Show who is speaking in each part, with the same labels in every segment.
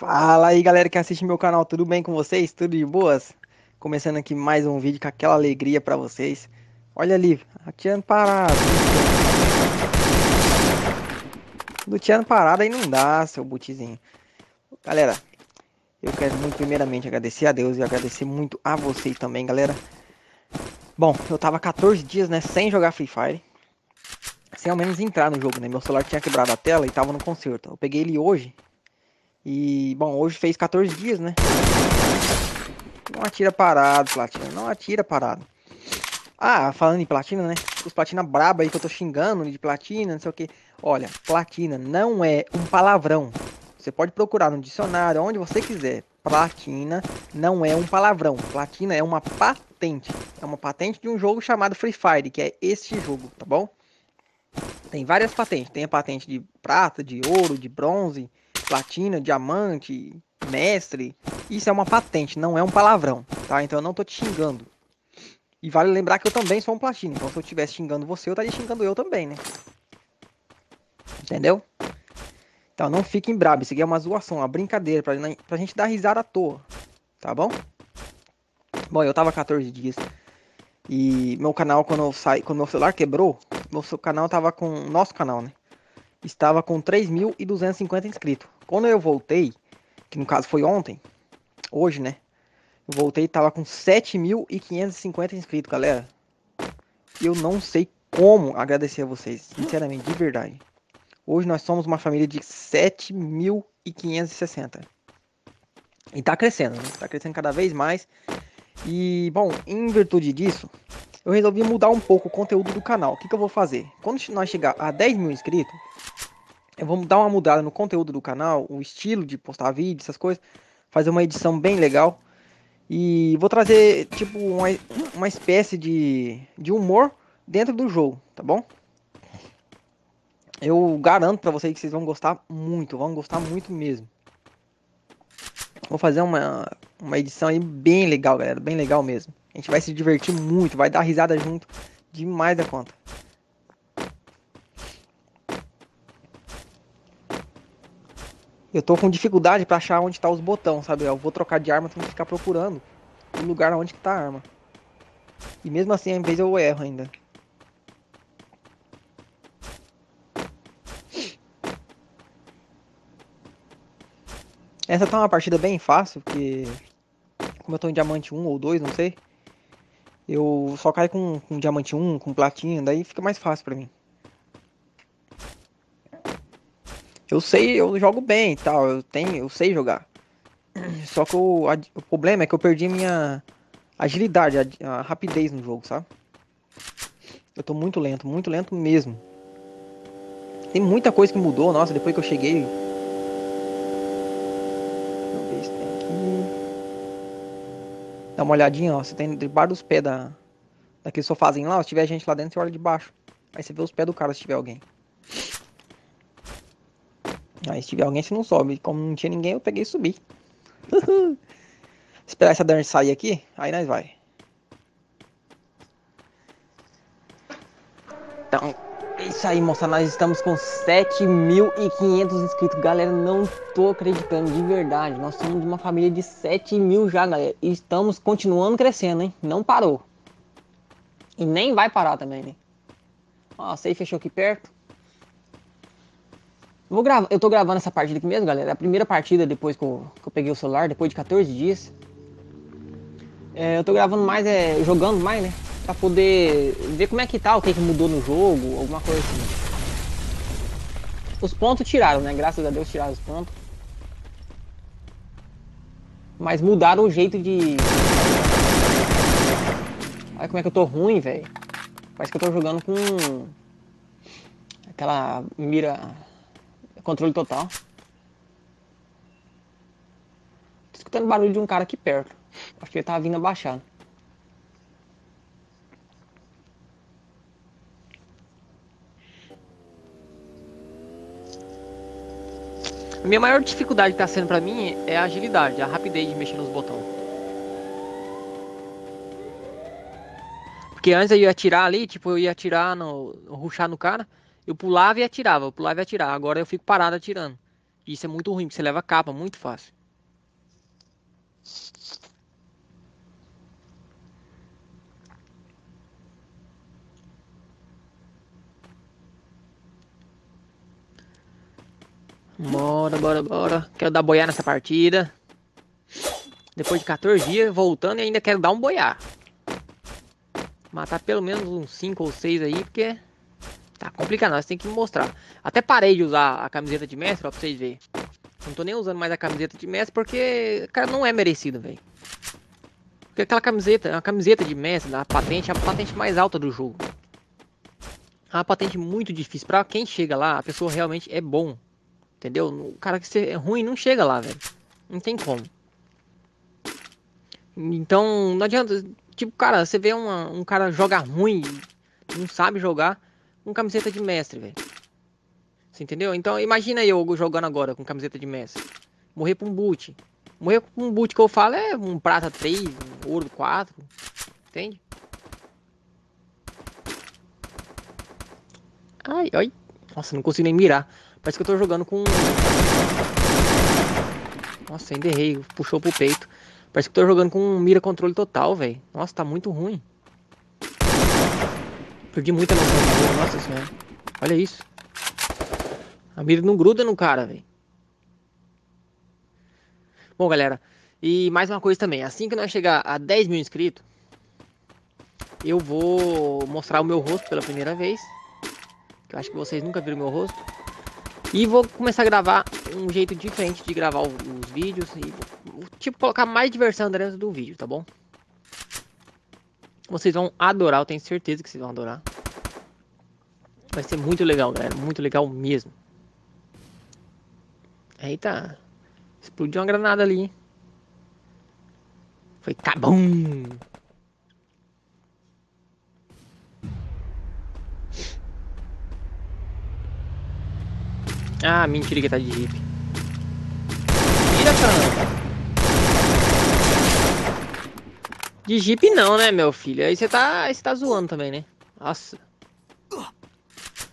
Speaker 1: Fala aí galera que assiste meu canal, tudo bem com vocês? Tudo de boas? Começando aqui mais um vídeo com aquela alegria pra vocês. Olha ali, atirando parado. Luteando parado aí não dá, seu butizinho. Galera, eu quero muito primeiramente agradecer a Deus e agradecer muito a vocês também, galera. Bom, eu tava 14 dias, né, sem jogar Free Fire. Sem ao menos entrar no jogo, né? Meu celular tinha quebrado a tela e tava no conserto. Eu peguei ele hoje e, bom, hoje fez 14 dias, né? Não atira parado, platina. Não atira parado. Ah, falando em platina, né? Os platina braba aí que eu tô xingando de platina, não sei o que. Olha, platina não é um palavrão. Você pode procurar no dicionário, onde você quiser. Platina não é um palavrão. Platina é uma patente. É uma patente de um jogo chamado Free Fire, que é este jogo, tá bom? Tem várias patentes. Tem a patente de prata, de ouro, de bronze, platina, diamante, mestre. Isso é uma patente, não é um palavrão, tá? Então eu não tô te xingando. E vale lembrar que eu também sou um platina. Então se eu estivesse xingando você, eu estaria xingando eu também, né? Entendeu? Então não fiquem bravos. Isso aqui é uma zoação, uma brincadeira pra, pra gente dar risada à toa. Tá bom? Bom, eu tava 14 dias. E meu canal, quando eu saí, quando meu celular quebrou, meu canal tava com. Nosso canal, né? Estava com 3.250 inscritos. Quando eu voltei, que no caso foi ontem, hoje, né? Eu voltei e tava com 7.550 inscritos, galera. Eu não sei como agradecer a vocês, sinceramente, de verdade. Hoje nós somos uma família de 7.560. E tá crescendo, né? Tá crescendo cada vez mais. E, bom, em virtude disso, eu resolvi mudar um pouco o conteúdo do canal. O que, que eu vou fazer? Quando nós chegar a 10 mil inscritos, vou dar uma mudada no conteúdo do canal, o estilo de postar vídeo, essas coisas, fazer uma edição bem legal. E vou trazer, tipo, uma, uma espécie de, de humor dentro do jogo, tá bom? Eu garanto pra vocês que vocês vão gostar muito, vão gostar muito mesmo. Vou fazer uma, uma edição aí bem legal, galera, bem legal mesmo. A gente vai se divertir muito, vai dar risada junto demais da conta. Eu tô com dificuldade para achar onde tá os botões, sabe? Eu vou trocar de arma, tenho que ficar procurando o lugar onde que tá a arma. E mesmo assim, às vezes eu erro ainda. Essa tá uma partida bem fácil, porque como eu tô em diamante 1 ou 2, não sei. Eu só caio com, com diamante 1, com platina, daí fica mais fácil pra mim. Eu sei, eu jogo bem e tal, eu tenho, eu sei jogar. Só que o, a, o problema é que eu perdi minha agilidade, a, a, rapidez no jogo, sabe? Eu tô muito lento, muito lento mesmo. Tem muita coisa que mudou, nossa, depois que eu cheguei. Deixa eu ver se tem aqui. Dá uma olhadinha, ó. Você tem debaixo dos pés da, daquele sofazinho lá, se tiver gente lá dentro, você olha de baixo. Aí você vê os pés do cara se tiver alguém. Aí se tiver alguém, você não sobe. Como não tinha ninguém, eu peguei e subi. Esperar essa Darn sair aqui, aí nós vai. Então, é isso aí, moça. Nós estamos com 7.500 inscritos. Galera, não tô acreditando, de verdade. Nós somos uma família de 7 mil já, galera. E estamos continuando crescendo, hein? Não parou. E nem vai parar também, né? Ó, a fechou aqui perto. Vou gravar, eu tô gravando essa partida aqui mesmo, galera. A primeira partida depois que eu, que eu peguei o celular, depois de 14 dias. É, eu tô gravando mais, é, jogando mais, né? Pra poder ver como é que tá, o que, que mudou no jogo, alguma coisa assim. Os pontos tiraram, né? Graças a Deus tiraram os pontos. Mas mudaram o jeito de. Olha como é que eu tô ruim, velho. Parece que eu tô jogando com. Aquela mira Controle total. Tô escutando barulho de um cara aqui perto. Acho que ele tava vindo abaixado. A minha maior dificuldade que tá sendo pra mim é a agilidade, a rapidez de mexer nos botões. Porque antes eu ia atirar ali, tipo, eu ia atirar no. ruxar no cara. Eu pulava e atirava, eu pulava e atirava. Agora eu fico parado atirando. Isso é muito ruim, porque você leva capa muito fácil. Bora, bora, bora. Quero dar boiar nessa partida. Depois de 14 dias, voltando e ainda quero dar um boiar. Matar pelo menos uns 5 ou 6 aí, porque tá complicado, nós tem que mostrar. Até parei de usar a camiseta de mestre, ó, pra vocês verem. Não tô nem usando mais a camiseta de mestre porque, cara, não é merecido, velho. Porque aquela camiseta, a camiseta de mestre, a patente, é a patente mais alta do jogo. É uma patente muito difícil. Pra quem chega lá, a pessoa realmente é bom. Entendeu? O cara que é ruim não chega lá, velho. Não tem como. Então, não adianta. Tipo, cara, você vê uma, um cara joga ruim, não sabe jogar, com camiseta de mestre, velho. Você entendeu? Então, imagina eu jogando agora com camiseta de mestre. Morrer pra um boot. Morrer com um boot que eu falo é um prata 3, um ouro 4. Entende? Ai, ai. Nossa, não consigo nem mirar. Parece que eu tô jogando com... Nossa, ainda errei. Puxou pro peito. Parece que eu tô jogando com mira controle total, velho. Nossa, tá muito ruim. Perdi muita boa. Nossa senhora. Olha isso. A mira não gruda no cara, velho. Bom, galera. E mais uma coisa também. Assim que nós chegar a 10 mil inscritos, eu vou mostrar o meu rosto pela primeira vez. Eu acho que vocês nunca viram meu rosto. E vou começar a gravar um jeito diferente de gravar os vídeos e tipo colocar mais diversão dentro do vídeo, tá bom? Vocês vão adorar, eu tenho certeza que vocês vão adorar. Vai ser muito legal, galera, muito legal mesmo. Eita, explodiu uma granada ali. Foi cabum! Ah, mentira que tá de jeep. Tira, caramba. De jeep não, né, meu filho? Aí você tá, tá zoando também, né? Nossa.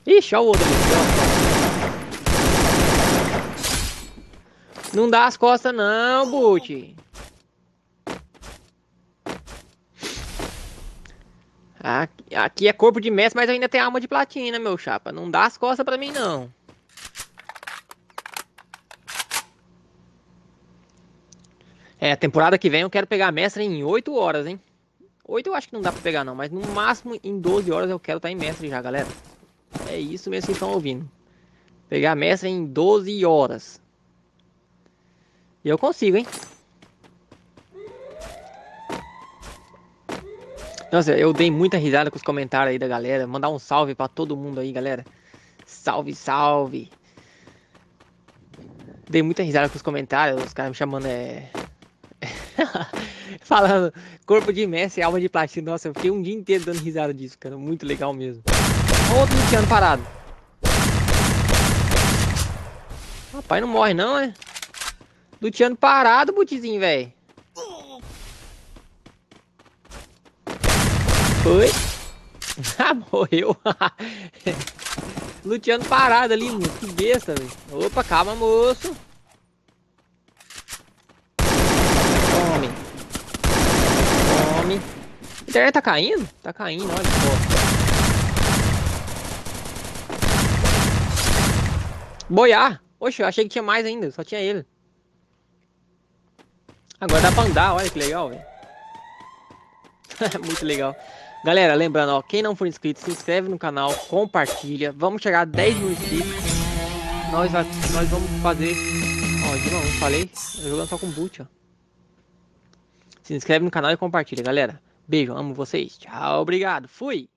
Speaker 1: Ixi, olha o outro. Não dá as costas não, Boot. Aqui é corpo de mestre, mas ainda tem alma de platina, meu chapa. Não dá as costas pra mim, não. É, a temporada que vem eu quero pegar a mestre em 8 horas, hein? 8 eu acho que não dá pra pegar não, mas no máximo em 12 horas eu quero estar tá em mestre já, galera. É isso mesmo que estão ouvindo. Pegar a mestre em 12 horas. E eu consigo, hein? Nossa, eu dei muita risada com os comentários aí da galera. Mandar um salve pra todo mundo aí, galera. Salve, salve. Dei muita risada com os comentários. Os caras me chamando é Falando, corpo de Messi, alma de platina. Nossa, eu fiquei um dia inteiro dando risada disso, cara. Muito legal mesmo. Outro Luciano parado. Rapaz, não morre não, é? Luciano parado, butizinho, velho. Foi? Ah, morreu. Luciano parado ali, Que besta, velho. Opa, calma, moço. A internet tá caindo? Tá caindo, olha só. Boiar. Oxe, eu achei que tinha mais ainda, só tinha ele. Agora dá pra andar, olha que legal. Muito legal. Galera, lembrando, ó, quem não for inscrito, se inscreve no canal, compartilha. Vamos chegar a 10 mil inscritos. Nós, nós vamos fazer... Ó, de novo, falei, jogando só com boot, ó. Se inscreve no canal e compartilha, galera. Beijo, amo vocês. Tchau, obrigado. Fui.